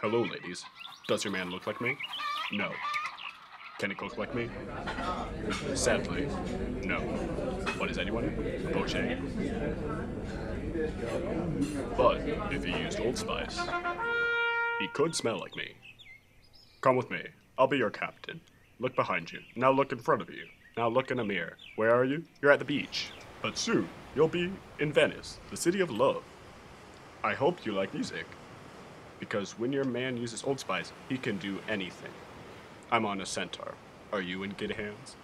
Hello, ladies. Does your man look like me? No. Can he cook like me? Sadly, no. What is anyone? A poche? But if he used Old Spice, he could smell like me. Come with me. I'll be your captain. Look behind you. Now look in front of you. Now look in a mirror. Where are you? You're at the beach. But soon, you'll be in Venice, the city of love. I hope you like music. Because when your man uses Old Spice, he can do anything. I'm on a centaur. Are you in good hands?